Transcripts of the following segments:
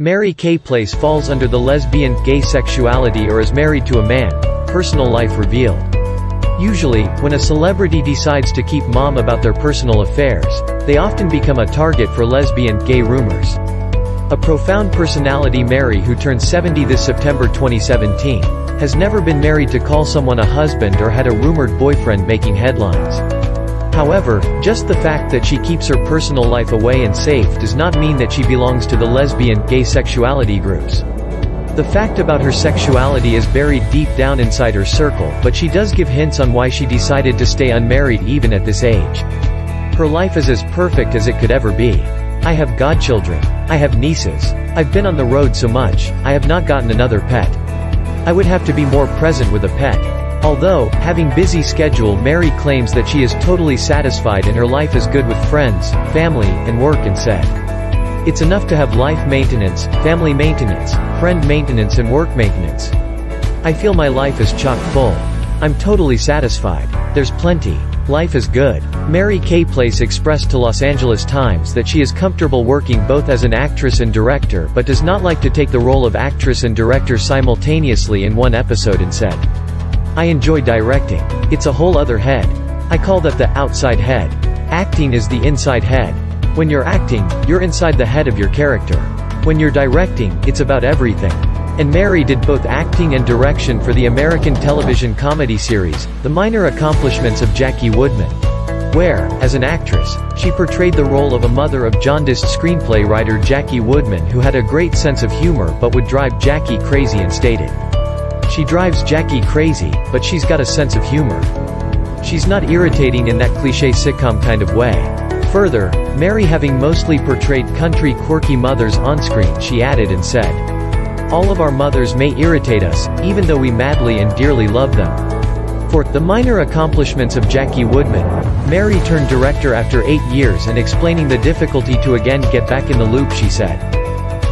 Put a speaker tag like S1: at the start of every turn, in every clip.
S1: Mary Kay Place falls under the lesbian, gay sexuality or is married to a man, personal life revealed. Usually, when a celebrity decides to keep mom about their personal affairs, they often become a target for lesbian, gay rumors. A profound personality Mary who turned 70 this September 2017, has never been married to call someone a husband or had a rumored boyfriend making headlines. However, just the fact that she keeps her personal life away and safe does not mean that she belongs to the lesbian, gay sexuality groups. The fact about her sexuality is buried deep down inside her circle, but she does give hints on why she decided to stay unmarried even at this age. Her life is as perfect as it could ever be. I have godchildren. I have nieces. I've been on the road so much, I have not gotten another pet. I would have to be more present with a pet. Although, having busy schedule Mary claims that she is totally satisfied and her life is good with friends, family, and work and said. It's enough to have life maintenance, family maintenance, friend maintenance and work maintenance. I feel my life is chock full. I'm totally satisfied. There's plenty. Life is good. Mary Kay Place expressed to Los Angeles Times that she is comfortable working both as an actress and director but does not like to take the role of actress and director simultaneously in one episode and said, I enjoy directing. It's a whole other head. I call that the outside head. Acting is the inside head. When you're acting, you're inside the head of your character. When you're directing, it's about everything. And Mary did both acting and direction for the American television comedy series, The Minor Accomplishments of Jackie Woodman. Where, as an actress, she portrayed the role of a mother of jaundiced screenplay writer Jackie Woodman who had a great sense of humor but would drive Jackie crazy and stated. She drives Jackie crazy, but she's got a sense of humor. She's not irritating in that cliché sitcom kind of way. Further, Mary having mostly portrayed country quirky mothers on-screen she added and said, All of our mothers may irritate us, even though we madly and dearly love them. For the minor accomplishments of Jackie Woodman, Mary turned director after eight years and explaining the difficulty to again get back in the loop she said.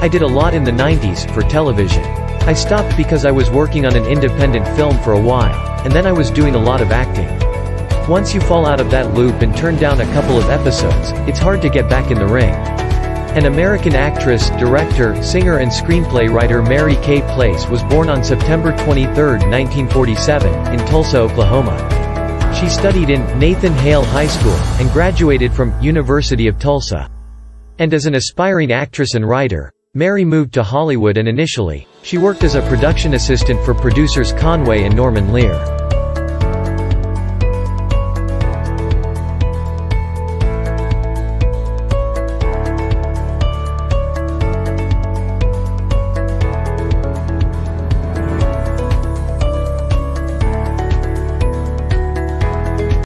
S1: I did a lot in the 90s, for television. I stopped because I was working on an independent film for a while, and then I was doing a lot of acting. Once you fall out of that loop and turn down a couple of episodes, it's hard to get back in the ring. An American actress, director, singer and screenplay writer Mary Kay Place was born on September 23, 1947, in Tulsa, Oklahoma. She studied in Nathan Hale High School, and graduated from University of Tulsa. And as an aspiring actress and writer, Mary moved to Hollywood and initially, she worked as a production assistant for producers Conway and Norman Lear.